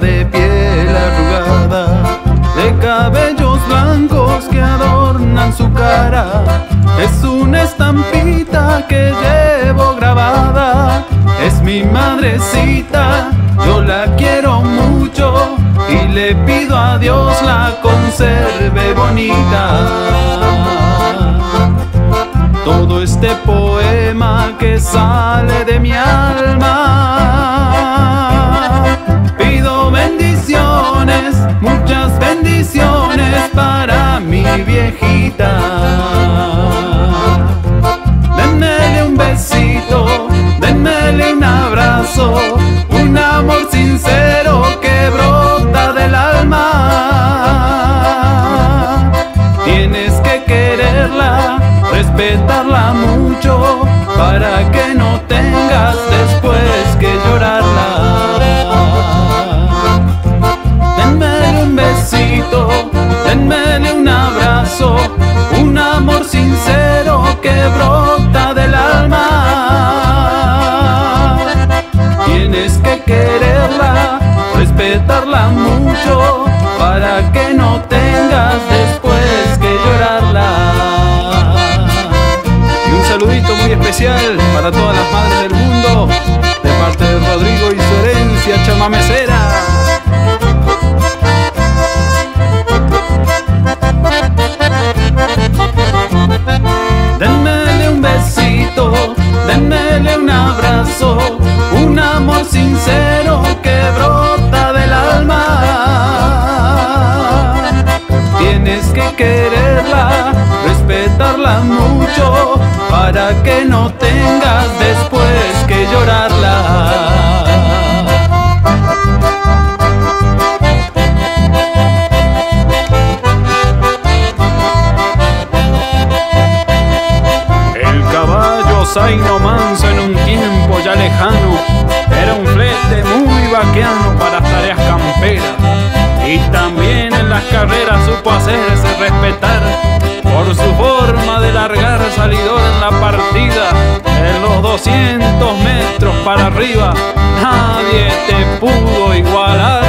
de piel arrugada, de cabellos blancos que adornan su cara. Es una estampita que llevo grabada, es mi madrecita, yo la quiero mucho y le pido a Dios la conserve bonita. Todo este poema que sale de mi alma respetarla mucho, para que no tengas después que llorarla. Denmele un besito, denmele un abrazo, un amor sincero que brota del alma. Tienes que quererla, respetarla mucho, saludito muy especial para todas las madres para que no tengas después que llorarla. El caballo Zaino Manso en un tiempo ya lejano era un flete muy vaqueano para tareas camperas y también en las carreras supo hacerse respetar por su forma de largar salidor en la partida en los 200 metros para arriba nadie te pudo igualar.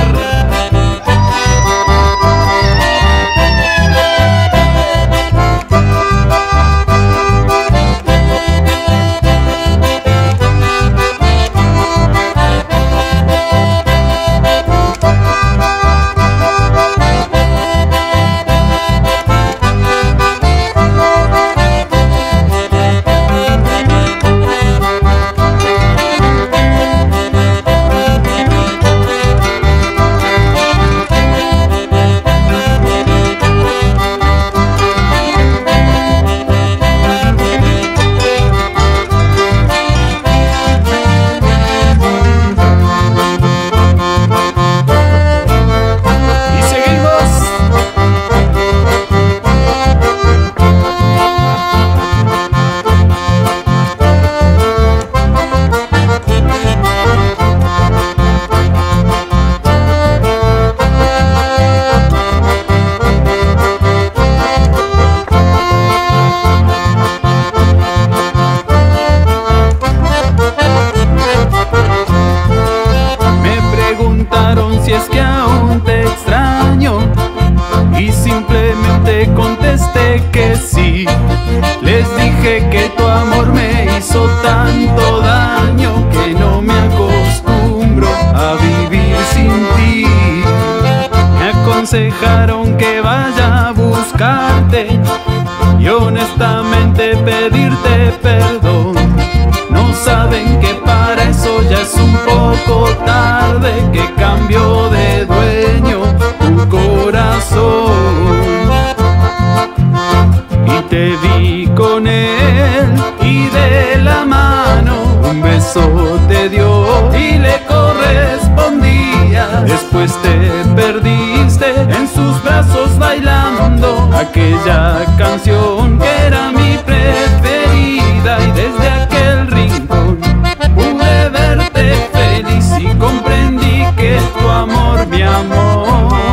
Dije que tu amor me hizo tanto daño que no me acostumbro a vivir sin ti. Me aconsejaron que vaya a buscarte y honestamente pedirte perdón. No saben que para eso ya es un poco te dio y le correspondía. Después te perdiste en sus brazos bailando. Aquella canción que era mi preferida. Y desde aquel rincón pude verte feliz. Y comprendí que tu amor, mi amor